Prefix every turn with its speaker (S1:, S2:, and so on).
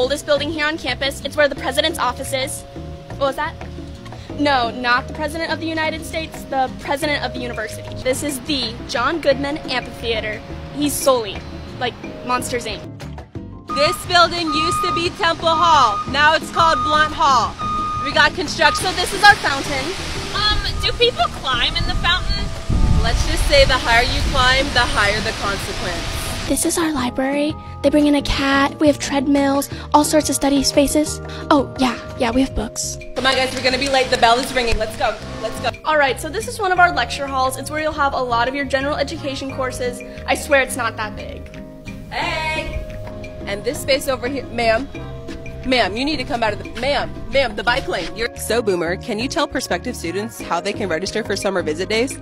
S1: oldest building here on campus. It's where the president's office is. What was that? No, not the president of the United States, the president of the university. This is the John Goodman Amphitheater. He's Sulley like Monsters Inc.
S2: This building used to be Temple Hall. Now it's called Blunt Hall. We got construction.
S1: So this is our fountain.
S3: Um, do people climb in the fountain?
S2: Let's just say the higher you climb, the higher the consequence.
S1: This is our library. They bring in a cat. We have treadmills, all sorts of study spaces. Oh, yeah, yeah, we have books.
S2: Come on, guys, we're gonna be late. The bell is ringing. Let's go. Let's go.
S1: All right, so this is one of our lecture halls. It's where you'll have a lot of your general education courses. I swear it's not that big.
S2: Hey! And this space over here, ma'am. Ma'am, you need to come out of the. Ma'am, ma'am, the bike lane. You're so boomer. Can you tell prospective students how they can register for summer visit days?